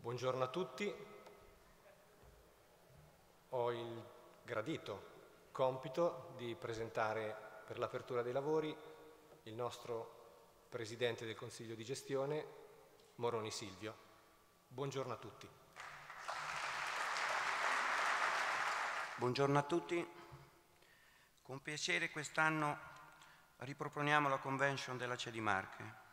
Buongiorno a tutti. Ho il gradito compito di presentare per l'apertura dei lavori il nostro Presidente del Consiglio di gestione, Moroni Silvio. Buongiorno a tutti. Buongiorno a tutti. Con piacere quest'anno riproponiamo la convention della CEDI Marche.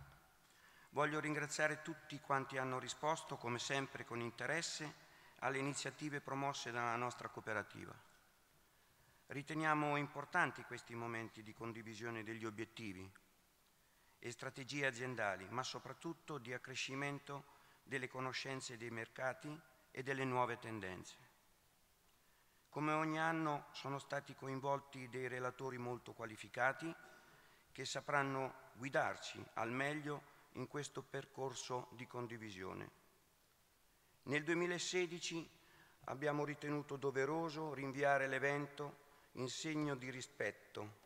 Voglio ringraziare tutti quanti hanno risposto, come sempre con interesse, alle iniziative promosse dalla nostra cooperativa. Riteniamo importanti questi momenti di condivisione degli obiettivi e strategie aziendali, ma soprattutto di accrescimento delle conoscenze dei mercati e delle nuove tendenze. Come ogni anno sono stati coinvolti dei relatori molto qualificati che sapranno guidarci al meglio in questo percorso di condivisione. Nel 2016 abbiamo ritenuto doveroso rinviare l'evento in segno di rispetto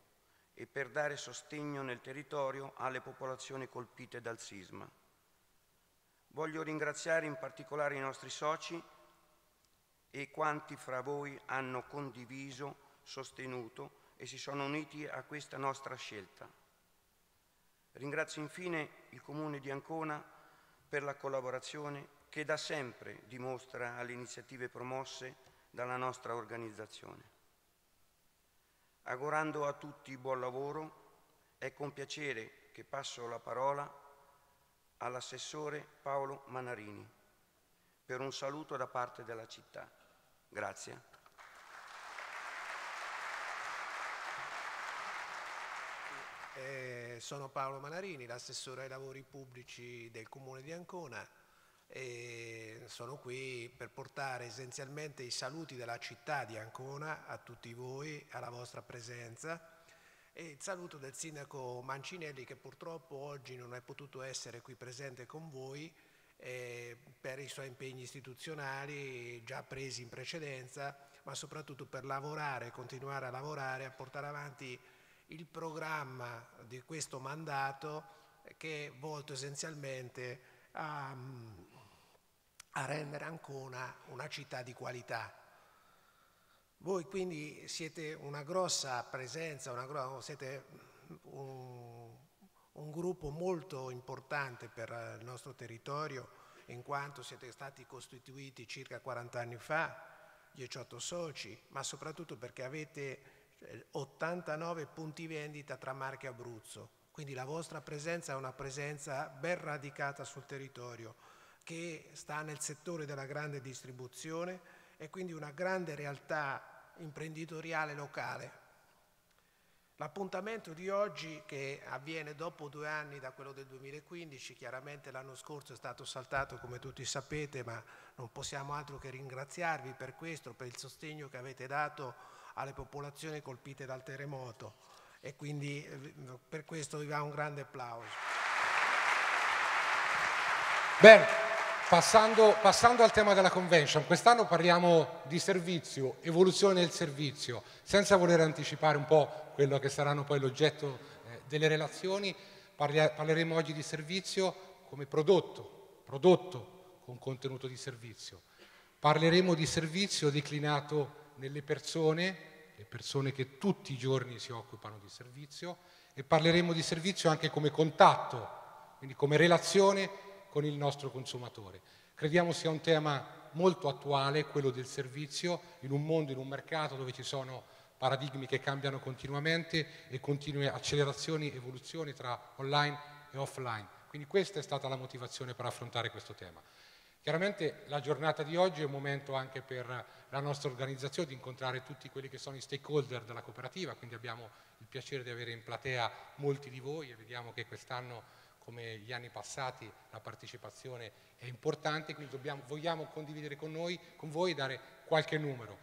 e per dare sostegno nel territorio alle popolazioni colpite dal sisma. Voglio ringraziare in particolare i nostri soci e quanti fra voi hanno condiviso, sostenuto e si sono uniti a questa nostra scelta. Ringrazio infine il Comune di Ancona per la collaborazione che da sempre dimostra alle iniziative promosse dalla nostra organizzazione. Augurando a tutti buon lavoro, è con piacere che passo la parola all'assessore Paolo Manarini per un saluto da parte della città. Grazie. Eh, sono Paolo Manarini, l'assessore ai lavori pubblici del Comune di Ancona e sono qui per portare essenzialmente i saluti della città di Ancona a tutti voi, alla vostra presenza. E il saluto del sindaco Mancinelli che purtroppo oggi non è potuto essere qui presente con voi eh, per i suoi impegni istituzionali già presi in precedenza, ma soprattutto per lavorare, continuare a lavorare, a portare avanti il programma di questo mandato che è volto essenzialmente a, a rendere Ancona una città di qualità. Voi quindi siete una grossa presenza, una, siete un, un gruppo molto importante per il nostro territorio in quanto siete stati costituiti circa 40 anni fa, 18 soci, ma soprattutto perché avete 89 punti vendita tra Marche e Abruzzo, quindi la vostra presenza è una presenza ben radicata sul territorio che sta nel settore della grande distribuzione e quindi una grande realtà imprenditoriale locale. L'appuntamento di oggi che avviene dopo due anni da quello del 2015, chiaramente l'anno scorso è stato saltato come tutti sapete, ma non possiamo altro che ringraziarvi per questo, per il sostegno che avete dato alle popolazioni colpite dal terremoto e quindi eh, per questo vi va un grande applauso. Bene, passando, passando al tema della convention, quest'anno parliamo di servizio, evoluzione del servizio, senza voler anticipare un po' quello che saranno poi l'oggetto eh, delle relazioni, parleremo oggi di servizio come prodotto, prodotto con contenuto di servizio. Parleremo di servizio declinato nelle persone le persone che tutti i giorni si occupano di servizio e parleremo di servizio anche come contatto, quindi come relazione con il nostro consumatore. Crediamo sia un tema molto attuale, quello del servizio, in un mondo, in un mercato dove ci sono paradigmi che cambiano continuamente e continue accelerazioni, evoluzioni tra online e offline. Quindi questa è stata la motivazione per affrontare questo tema. Chiaramente la giornata di oggi è un momento anche per la nostra organizzazione di incontrare tutti quelli che sono i stakeholder della cooperativa, quindi abbiamo il piacere di avere in platea molti di voi e vediamo che quest'anno come gli anni passati la partecipazione è importante, quindi dobbiamo, vogliamo condividere con, noi, con voi e dare qualche numero.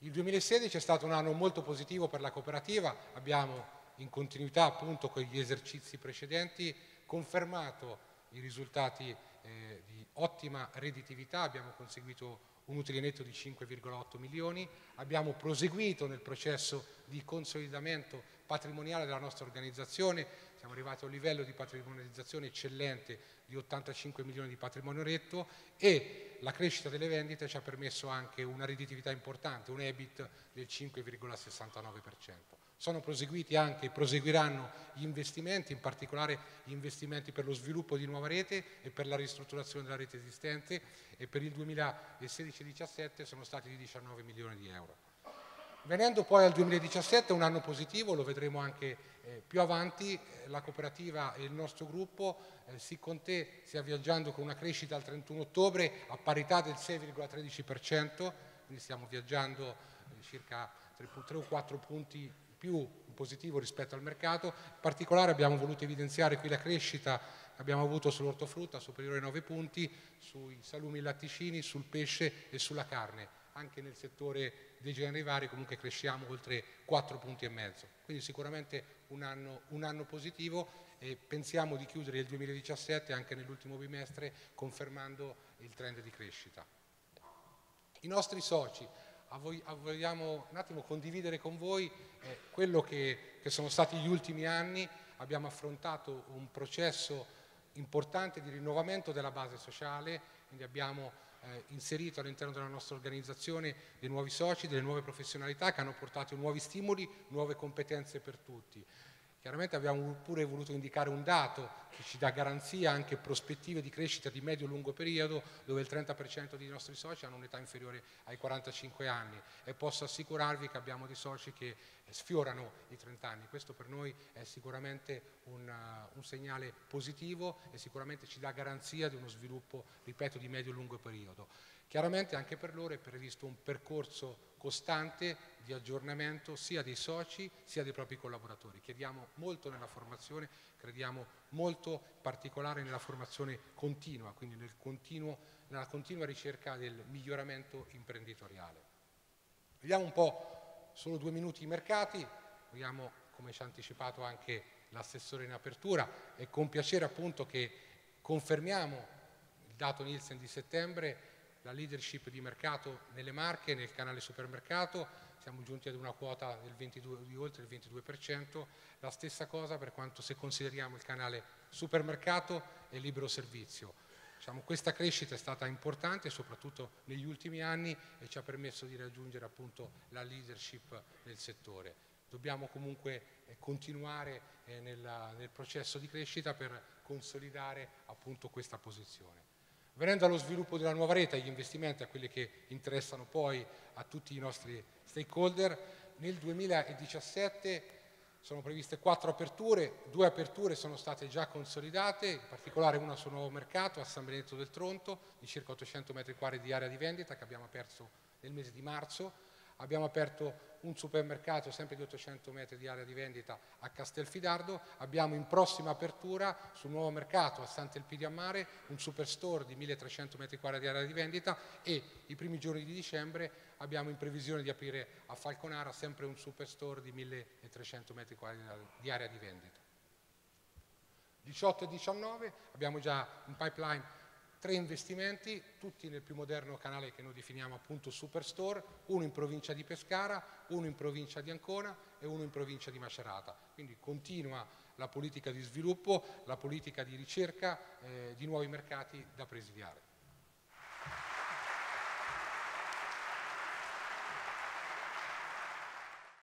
Il 2016 è stato un anno molto positivo per la cooperativa, abbiamo in continuità appunto con gli esercizi precedenti confermato i risultati eh, di ottima redditività, abbiamo conseguito un utile netto di 5,8 milioni, abbiamo proseguito nel processo di consolidamento patrimoniale della nostra organizzazione, siamo arrivati a un livello di patrimonializzazione eccellente di 85 milioni di patrimonio netto e la crescita delle vendite ci ha permesso anche una redditività importante, un EBIT del 5,69%. Sono proseguiti anche, proseguiranno gli investimenti, in particolare gli investimenti per lo sviluppo di nuova rete e per la ristrutturazione della rete esistente e per il 2016-17 sono stati di 19 milioni di euro. Venendo poi al 2017, un anno positivo, lo vedremo anche eh, più avanti, eh, la cooperativa e il nostro gruppo eh, si con te stia viaggiando con una crescita al 31 ottobre a parità del 6,13%, quindi stiamo viaggiando eh, circa 3, 3 o 4 punti più positivo rispetto al mercato. In particolare abbiamo voluto evidenziare qui la crescita che abbiamo avuto sull'ortofrutta superiore ai 9 punti, sui salumi e latticini, sul pesce e sulla carne. Anche nel settore dei generi vari comunque cresciamo oltre 4 punti e mezzo. Quindi sicuramente un anno, un anno positivo e pensiamo di chiudere il 2017 anche nell'ultimo bimestre confermando il trend di crescita. I nostri soci vogliamo un attimo condividere con voi eh, quello che, che sono stati gli ultimi anni. Abbiamo affrontato un processo importante di rinnovamento della base sociale, quindi abbiamo eh, inserito all'interno della nostra organizzazione dei nuovi soci, delle nuove professionalità che hanno portato nuovi stimoli, nuove competenze per tutti. Chiaramente abbiamo pure voluto indicare un dato che ci dà garanzia anche prospettive di crescita di medio-lungo periodo dove il 30% dei nostri soci hanno un'età inferiore ai 45 anni e posso assicurarvi che abbiamo dei soci che sfiorano i 30 anni. Questo per noi è sicuramente un, uh, un segnale positivo e sicuramente ci dà garanzia di uno sviluppo, ripeto, di medio-lungo periodo. Chiaramente anche per loro è previsto un percorso costante di aggiornamento sia dei soci sia dei propri collaboratori. Chiediamo molto nella formazione, crediamo molto in particolare nella formazione continua, quindi nel continuo, nella continua ricerca del miglioramento imprenditoriale. Vediamo un po' solo due minuti i mercati, vediamo come ci ha anticipato anche l'assessore in apertura e con piacere appunto che confermiamo il dato Nielsen di settembre la leadership di mercato nelle marche, nel canale supermercato, siamo giunti ad una quota 22, di oltre il 22%, la stessa cosa per quanto se consideriamo il canale supermercato e libero servizio. Diciamo, questa crescita è stata importante soprattutto negli ultimi anni e ci ha permesso di raggiungere appunto la leadership nel settore. Dobbiamo comunque eh, continuare eh, nella, nel processo di crescita per consolidare appunto questa posizione. Venendo allo sviluppo della nuova rete, agli investimenti, a quelli che interessano poi a tutti i nostri stakeholder, nel 2017 sono previste quattro aperture, due aperture sono state già consolidate, in particolare una sul nuovo mercato a San Benedetto del Tronto, di circa 800 metri quadri di area di vendita che abbiamo aperto nel mese di marzo, abbiamo aperto un supermercato sempre di 800 metri di area di vendita a Castelfidardo, abbiamo in prossima apertura sul nuovo mercato a Sant'Elpidio a Mare un superstore di 1300 metri quadri di area di vendita e i primi giorni di dicembre abbiamo in previsione di aprire a Falconara sempre un superstore di 1300 metri quadri di area di vendita. 18 e 19 abbiamo già un pipeline tre investimenti, tutti nel più moderno canale che noi definiamo appunto Superstore, uno in provincia di Pescara, uno in provincia di Ancona e uno in provincia di Macerata. Quindi continua la politica di sviluppo, la politica di ricerca eh, di nuovi mercati da presidiare.